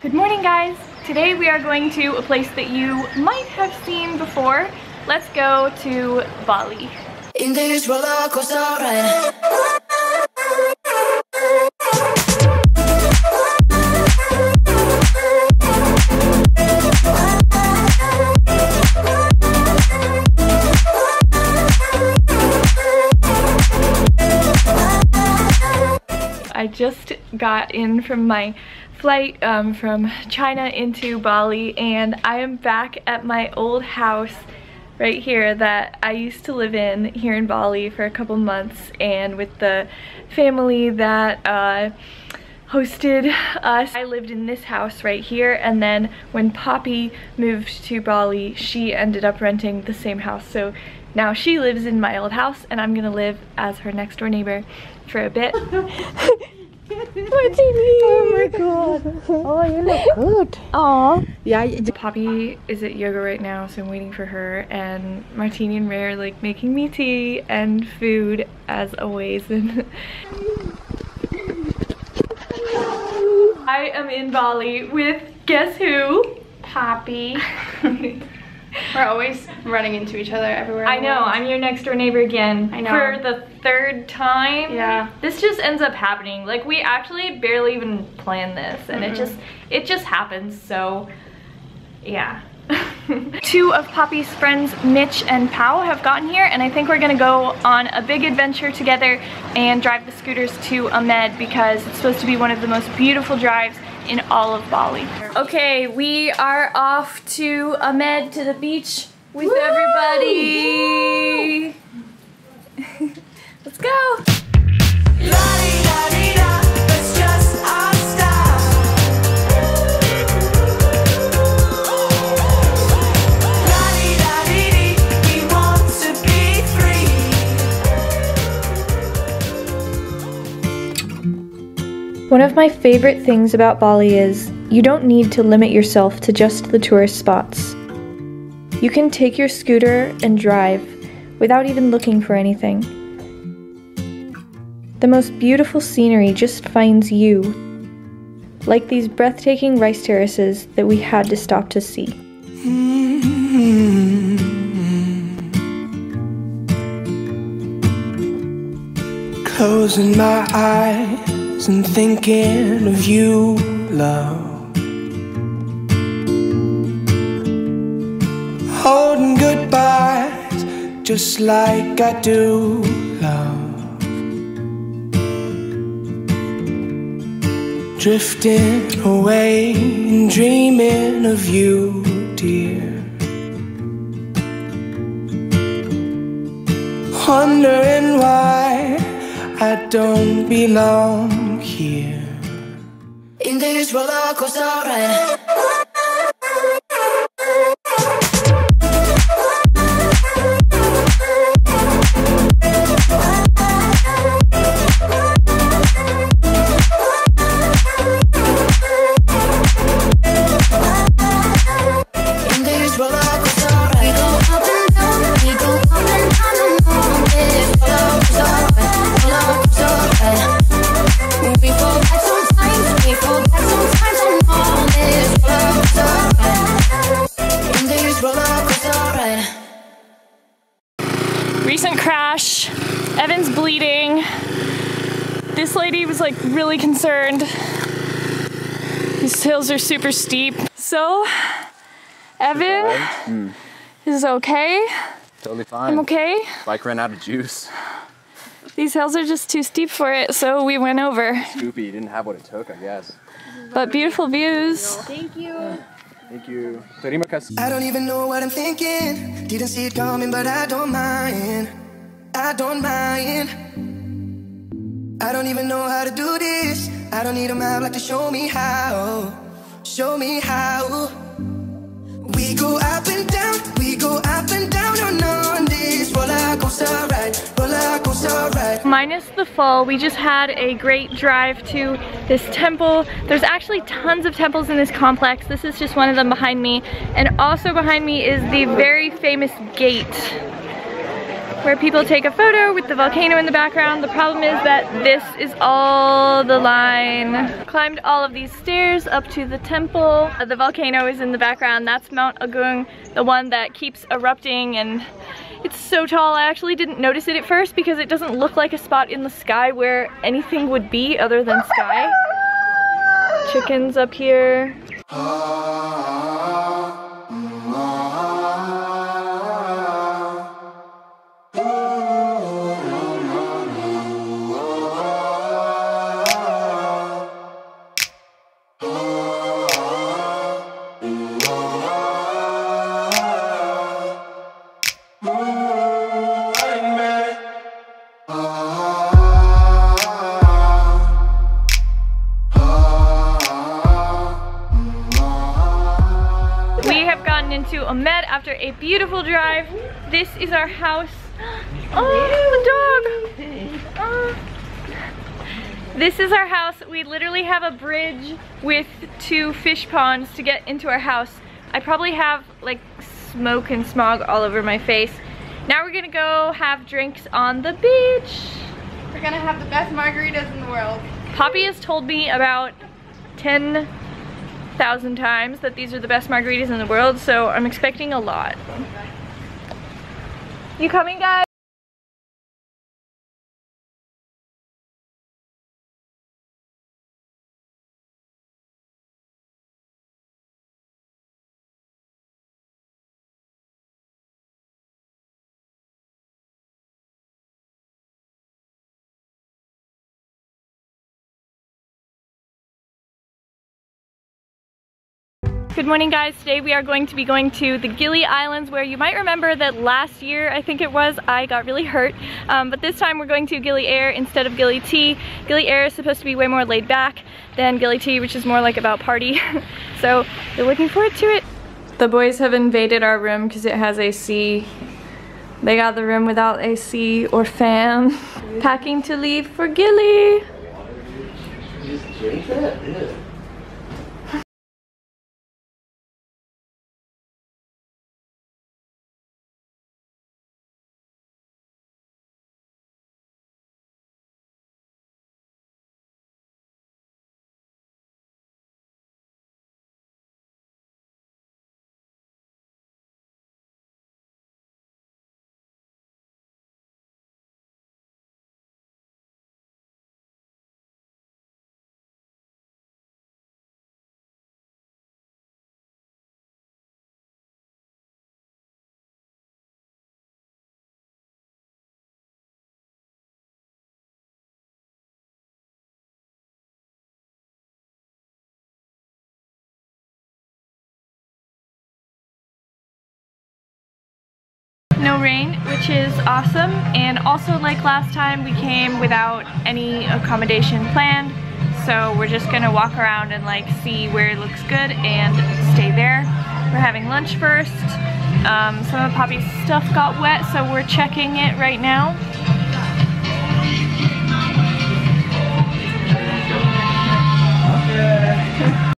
Good morning guys! Today we are going to a place that you might have seen before. Let's go to Bali. In this roller coaster ride. I just got in from my flight um, from China into Bali and I am back at my old house right here that I used to live in here in Bali for a couple months and with the family that uh, hosted us. I lived in this house right here and then when Poppy moved to Bali she ended up renting the same house so now she lives in my old house and I'm gonna live as her next door neighbor for a bit. Oh my god. Oh, you look good. Aw. Yeah. Poppy is at yoga right now, so I'm waiting for her. And Martini and Ray are like making me tea and food as always. I am in Bali with guess who? Poppy. We're always running into each other everywhere. I know, I'm your next door neighbor again. I know. For the third time. Yeah. This just ends up happening. Like we actually barely even planned this and mm -mm. it just it just happens. So yeah. Two of Poppy's friends, Mitch and Pau, have gotten here and I think we're gonna go on a big adventure together and drive the scooters to Amed because it's supposed to be one of the most beautiful drives in all of Bali. Okay, we are off to Amed to the beach with Woo! everybody. Let's go. One of my favorite things about Bali is you don't need to limit yourself to just the tourist spots. You can take your scooter and drive without even looking for anything. The most beautiful scenery just finds you, like these breathtaking rice terraces that we had to stop to see. Closing my eyes and thinking of you, love. Holding goodbyes just like I do, love. Drifting away and dreaming of you, dear. Wondering why I don't belong roller coaster ride. This lady was like really concerned. These hills are super steep. So, Evan mm. is okay. Totally fine. I'm okay. Bike ran out of juice. These hills are just too steep for it, so we went over. Scoopy didn't have what it took, I guess. But beautiful views. Thank you. Thank you. Terima kasih. I don't even know what I'm thinking. Didn't see it coming, but I don't mind. I don't mind. I don't even know how to do this. I don't need a map like to show me how. Show me how. We go up and down, we go up and down on, on this roller ride. Minus the fall, we just had a great drive to this temple. There's actually tons of temples in this complex. This is just one of them behind me. And also behind me is the very famous gate where people take a photo with the volcano in the background. The problem is that this is all the line. Climbed all of these stairs up to the temple. The volcano is in the background. That's Mount Agung, the one that keeps erupting and it's so tall. I actually didn't notice it at first because it doesn't look like a spot in the sky where anything would be other than sky. Chickens up here. Ah, ah, ah. Amed after a beautiful drive. This is our house. Oh, the dog. Oh. This is our house. We literally have a bridge with two fish ponds to get into our house. I probably have like smoke and smog all over my face. Now we're gonna go have drinks on the beach. We're gonna have the best margaritas in the world. Poppy has told me about 10,000 times that these are the best margaritas in the world, so I'm expecting a lot. You coming, guys? Good morning guys, today we are going to be going to the Gili Islands where you might remember that last year, I think it was, I got really hurt. Um, but this time we're going to Gili Air instead of Gili T. Gili Air is supposed to be way more laid back than Gili T, which is more like about party. so we're looking forward to it. The boys have invaded our room because it has AC. They got the room without AC or fan. Packing to leave for Gili. No rain, which is awesome. And also like last time, we came without any accommodation planned. So we're just gonna walk around and like see where it looks good and stay there. We're having lunch first. Um, some of Poppy's stuff got wet, so we're checking it right now.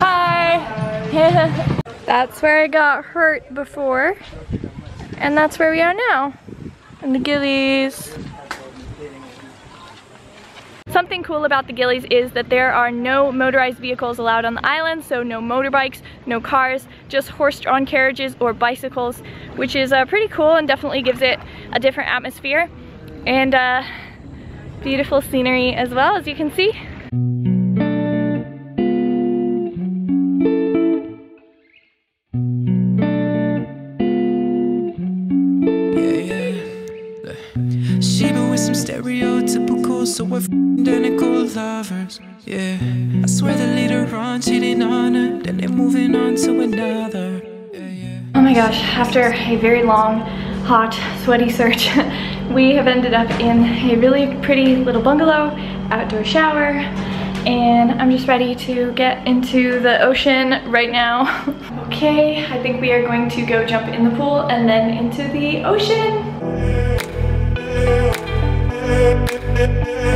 Hi! that's where I got hurt before. And that's where we are now, in the Gilis. Something cool about the Gilis is that there are no motorized vehicles allowed on the island, so no motorbikes, no cars, just horse-drawn carriages or bicycles, which is uh, pretty cool and definitely gives it a different atmosphere. And uh, beautiful scenery as well, as you can see. Stereotypical, so we're identical lovers. Yeah, I swear that later on cheating on her, then they're moving on to another. Oh my gosh, after a very long, hot, sweaty search, we have ended up in a really pretty little bungalow, outdoor shower, and I'm just ready to get into the ocean right now. okay, I think we are going to go jump in the pool and then into the ocean. Yeah.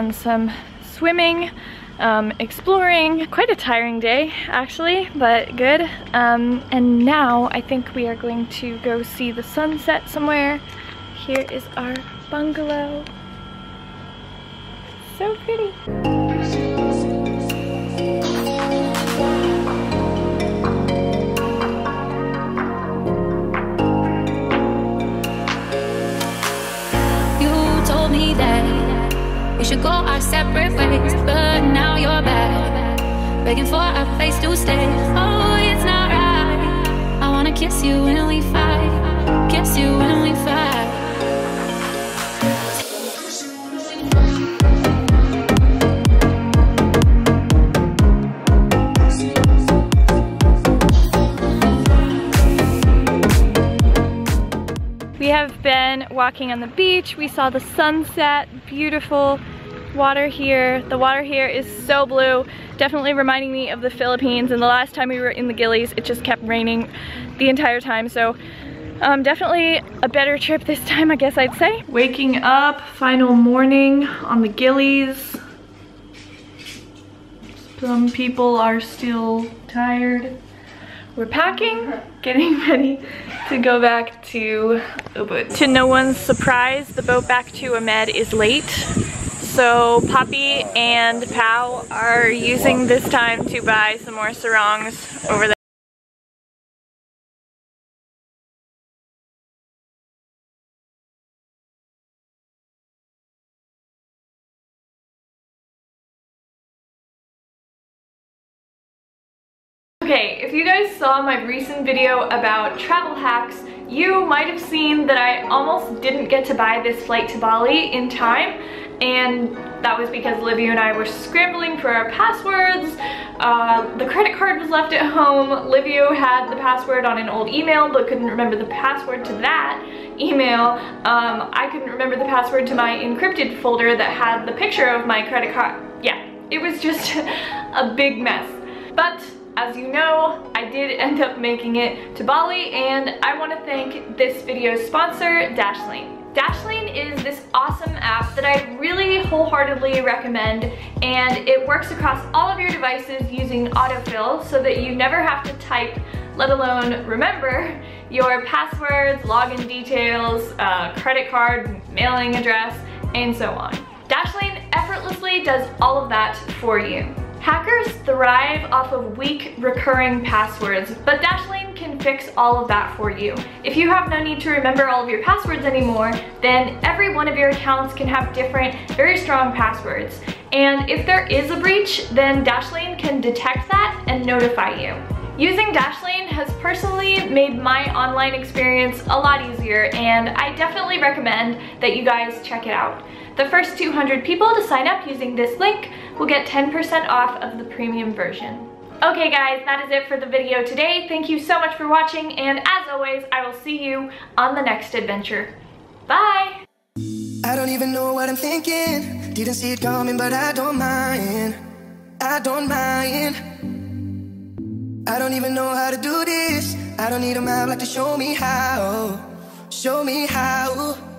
Done some swimming, um, exploring. Quite a tiring day, actually, but good. Um, and now I think we are going to go see the sunset somewhere. Here is our bungalow. So pretty. Should go our separate ways, but now you're back, begging for a place to stay. Oh, it's not right. I wanna kiss you when we fight, kiss you when we fight. We have been walking on the beach. We saw the sunset, beautiful water here. The water here is so blue, definitely reminding me of the Philippines. And the last time we were in the Gilis, it just kept raining the entire time. So um, definitely a better trip this time, I guess I'd say. Waking up, final morning on the Gilis. Some people are still tired. We're packing, getting ready to go back to Ubud. To no one's surprise, the boat back to Amed is late. So Poppy and Pau are using this time to buy some more sarongs over there. Okay, if you guys saw my recent video about travel hacks, you might have seen that I almost didn't get to buy this flight to Bali in time and that was because Livia and I were scrambling for our passwords. Uh, the credit card was left at home. Livia had the password on an old email but couldn't remember the password to that email. Um, I couldn't remember the password to my encrypted folder that had the picture of my credit card. Yeah, it was just a big mess. But as you know, I did end up making it to Bali and I want to thank this video's sponsor, Dashlane. Dashlane is this awesome app that I really wholeheartedly recommend and it works across all of your devices using autofill so that you never have to type, let alone remember, your passwords, login details, uh, credit card, mailing address, and so on. Dashlane effortlessly does all of that for you. Hackers thrive off of weak recurring passwords, but Dashlane can fix all of that for you. If you have no need to remember all of your passwords anymore, then every one of your accounts can have different, very strong passwords. And if there is a breach, then Dashlane can detect that and notify you. Using Dashlane has personally made my online experience a lot easier and I definitely recommend that you guys check it out. The first 200 people to sign up using this link will get 10% off of the premium version. Okay guys, that is it for the video today. Thank you so much for watching and as always, I will see you on the next adventure. Bye! I don't even know what I'm thinking. Didn't see it coming, but I don't mind. I don't mind. I don't even know how to do this. I don't need a map like to show me how. Show me how.